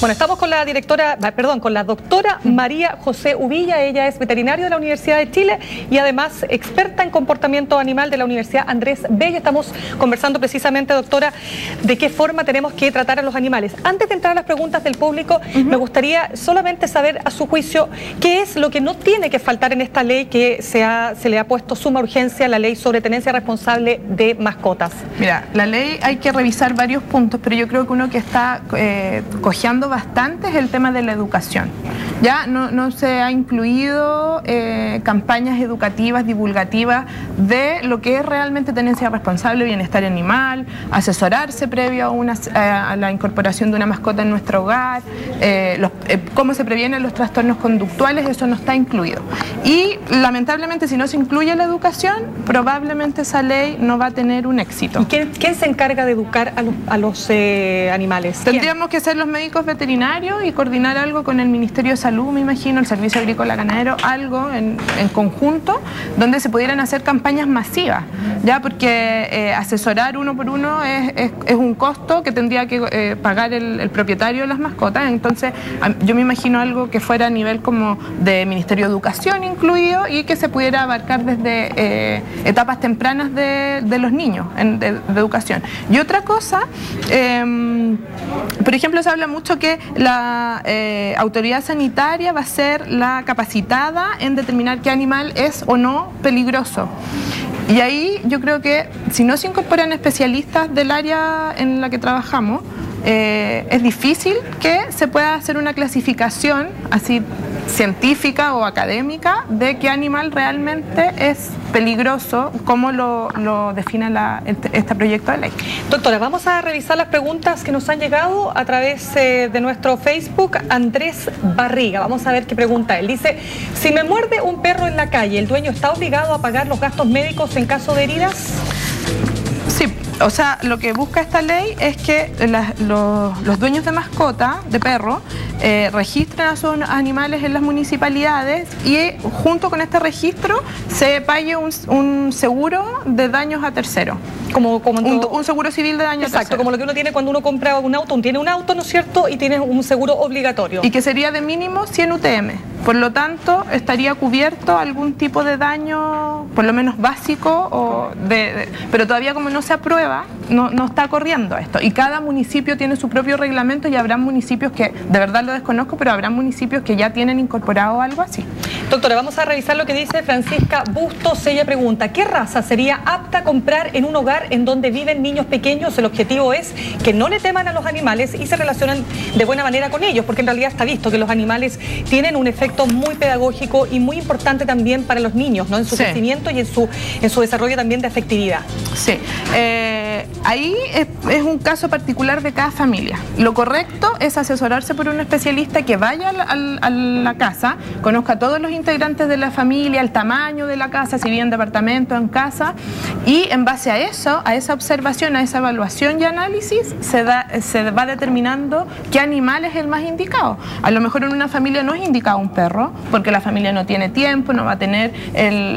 Bueno, estamos con la directora, perdón, con la doctora María José Uvilla. Ella es veterinario de la Universidad de Chile y además experta en comportamiento animal de la Universidad Andrés Bello. Estamos conversando precisamente, doctora, de qué forma tenemos que tratar a los animales. Antes de entrar a las preguntas del público, me gustaría solamente saber a su juicio qué es lo que no tiene que faltar en esta ley que se, se le ha puesto suma urgencia, la ley sobre tenencia responsable de mascotas. Mira, la ley hay que revisar varios puntos, pero yo creo que uno que está eh, cojeando bastante es el tema de la educación. Ya no, se ha incluido eh, campañas educativas, divulgativas de lo que es realmente tenencia responsable, bienestar animal, asesorarse previo a, una, a la incorporación de una mascota en nuestro hogar, eh, eh, cómo se previenen los trastornos conductuales, eso no está incluido. Y lamentablemente si no se incluye la educación, probablemente esa ley no va a tener un éxito. ¿Y quién, se encarga de educar a los, animales? Tendríamos que ser los médicos veterinarios y coordinar algo con el Ministerio de Salud me imagino, el Servicio Agrícola Ganadero, algo en, conjunto donde se pudieran hacer campañas masivas, ya porque eh, asesorar uno por uno es, un costo que tendría que eh, pagar el, propietario de las mascotas, entonces yo me imagino algo que fuera a nivel como de Ministerio de Educación incluido y que se pudiera abarcar desde eh, etapas tempranas de, los niños de, educación. Y otra cosa, em, por ejemplo, se habla mucho que la autoridad sanitaria va a ser la capacitada en determinar qué animal es o no peligroso. Y ahí yo creo que si no se incorporan especialistas del área en la que trabajamos, eh, es difícil que se pueda hacer una clasificación así científica o académica de qué animal realmente es peligroso, como lo, define este, este, proyecto de ley. Doctora, vamos a revisar las preguntas que nos han llegado a través eh, de nuestro Facebook. Andrés Barriga, vamos a ver qué pregunta él. Dice, si me muerde un perro en la calle, ¿el dueño está obligado a pagar los gastos médicos en caso de heridas? Sí, o sea, lo que busca esta ley es que los, dueños de mascota, de perro, eh, registren a sus animales en las municipalidades y junto con este registro se pague un, seguro de daños a terceros. Como, como un, seguro civil de daños Exacto, como lo que uno tiene cuando uno compra un auto, tiene un auto, ¿no es cierto? Y tiene un seguro obligatorio. Y que sería de mínimo 100 UTM. Por lo tanto, estaría cubierto algún tipo de daño, por lo menos básico, o de, pero todavía como no se aprueba, no, no, está corriendo esto. Y cada municipio tiene su propio reglamento y habrá municipios que, de verdad lo desconozco, pero habrá municipios que ya tienen incorporado algo así. Doctora, vamos a revisar lo que dice Francisca Bustos. Ella pregunta, ¿qué raza sería apta a comprar en un hogar en donde viven niños pequeños? El objetivo es que no le teman a los animales y se relacionan de buena manera con ellos, porque en realidad está visto que los animales tienen un efecto muy pedagógico y muy importante también para los niños, ¿no? En su crecimiento y en su, en su desarrollo también de afectividad. Sí. Eh, ahí es, un caso particular de cada familia. Lo correcto es asesorarse por un especialista que vaya a la casa, conozca a todos los integrantes de la familia, el tamaño de la casa, si bien departamento, en casa, y en base a eso, a esa observación, a esa evaluación y análisis, se, da, se va determinando qué animal es el más indicado. A lo mejor en una familia no es indicado un perro, porque la familia no tiene tiempo, no va a tener el,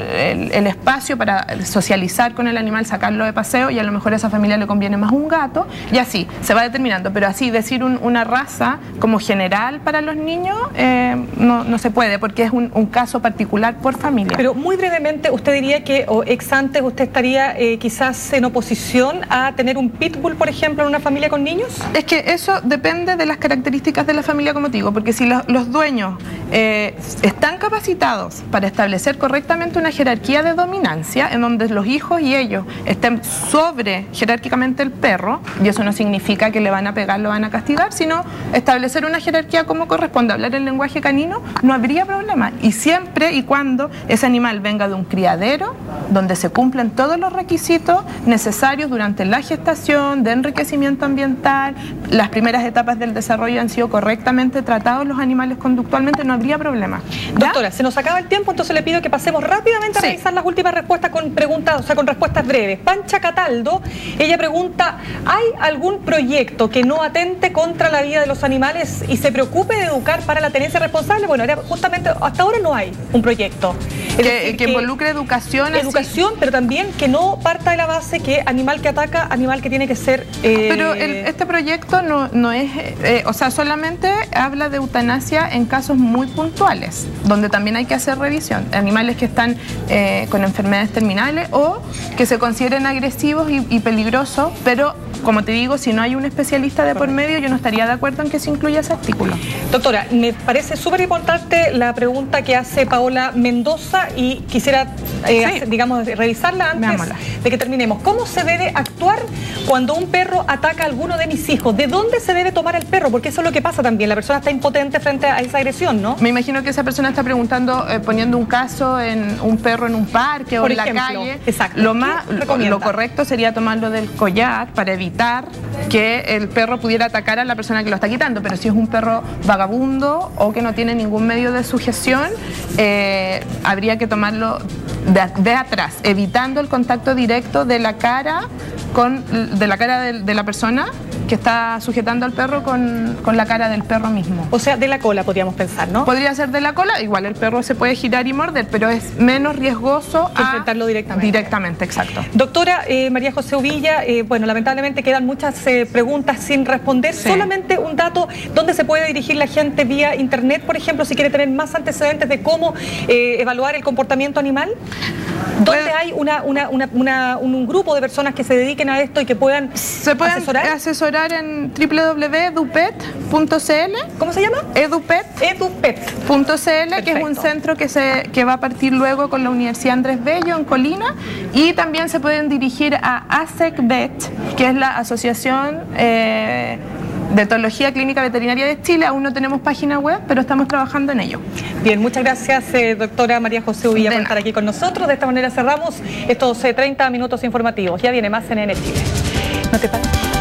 el espacio para socializar con el animal, sacarlo de paseo, y a lo mejor esa familia le conviene más un gato, y así, se va determinando. Pero así, decir una raza como general para los niños eh, no, no, se puede, porque es un, caso particular por familia. Pero muy brevemente, ¿usted diría que, o ex antes, usted estaría eh, quizás en oposición a tener un pitbull, por ejemplo, en una familia con niños? Es que eso depende de las características de la familia, como te digo, porque si los, los dueños eh, están capacitados para establecer correctamente una jerarquía de dominancia en donde los hijos y ellos estén sobre jerárquicamente el perro, y eso no significa que le van a pegar, lo van a castigar, sino establecer una jerarquía como corresponde, hablar el lenguaje canino, no habría problema. Y siempre y cuando ese animal venga de un criadero, donde se cumplen todos los requisitos necesarios durante la gestación, de enriquecimiento ambiental, las primeras etapas del desarrollo han sido correctamente tratados los animales conductualmente, no habría problema. Doctora, se nos acaba el tiempo, entonces le pido que pasemos rápidamente a revisar las últimas respuestas con preguntas, o sea, con respuestas breves. Pancha Cataldo Ella pregunta, ¿hay algún proyecto que no atente contra la vida de los animales y se preocupe de educar para la tenencia responsable? Bueno, justamente hasta ahora no hay un proyecto. Que, involucre educación. Educación, pero también que no parta de la base que animal que ataca, animal que tiene que ser... Eh, pero este proyecto no, no es, eh, o sea, solamente habla de eutanasia en casos muy puntuales, donde también hay que hacer revisión. Animales que están eh, con enfermedades terminales o que se consideren agresivos y, peligrosos, pero como te digo, si no hay un especialista de por medio, yo no estaría de acuerdo en que se incluya ese artículo. Doctora, me parece súper importante la pregunta que hace Paola Mendoza y quisiera, eh, digamos, revisarla antes de que terminemos. ¿Cómo se debe actuar cuando un perro ataca a alguno de mis hijos? ¿De dónde se debe tomar el perro? Porque eso es lo que pasa también. La persona está impotente frente a esa agresión, ¿no? Me imagino que esa persona está preguntando, eh, poniendo un caso en un perro en un parque o en la calle. Exacto. Lo, más, lo correcto sería tomarlo del collar para evitar que el perro pudiera atacar a la persona que lo está quitando. Pero si es un perro vagabundo o que no tiene ningún medio de sujeción, eh, habría que tomarlo de, atrás, evitando el contacto directo de la cara con de la cara de la persona que está sujetando al perro con, la cara del perro mismo. O sea, de la cola podríamos pensar, ¿no? Podría ser de la cola, igual el perro se puede girar y morder, pero es menos riesgoso enfrentarlo directamente. Directamente, exacto. Doctora eh, María José Uvilla, eh, bueno, lamentablemente quedan muchas eh, preguntas sin responder. Solamente un dato, ¿dónde se puede dirigir la gente vía internet, por ejemplo, si quiere tener más antecedentes de cómo evaluar el comportamiento animal? ¿Dónde hay una, un grupo de personas que se dediquen a esto y que puedan se pueden asesorar en www.edupet.cl. ¿Cómo se llama? Edupet. Edupet.cl, que es un centro que, se, que va a partir luego con la Universidad Andrés Bello en Colina. Y también se pueden dirigir a ASECVET, que es la Asociación... Eh, de Etología Clínica Veterinaria de Chile. Aún no tenemos página web, pero estamos trabajando en ello. Bien, muchas gracias, eh, doctora María José Uvilla, por estar aquí con nosotros. De esta manera cerramos estos 30 eh, minutos informativos. Ya viene más en N Chile. No te pares.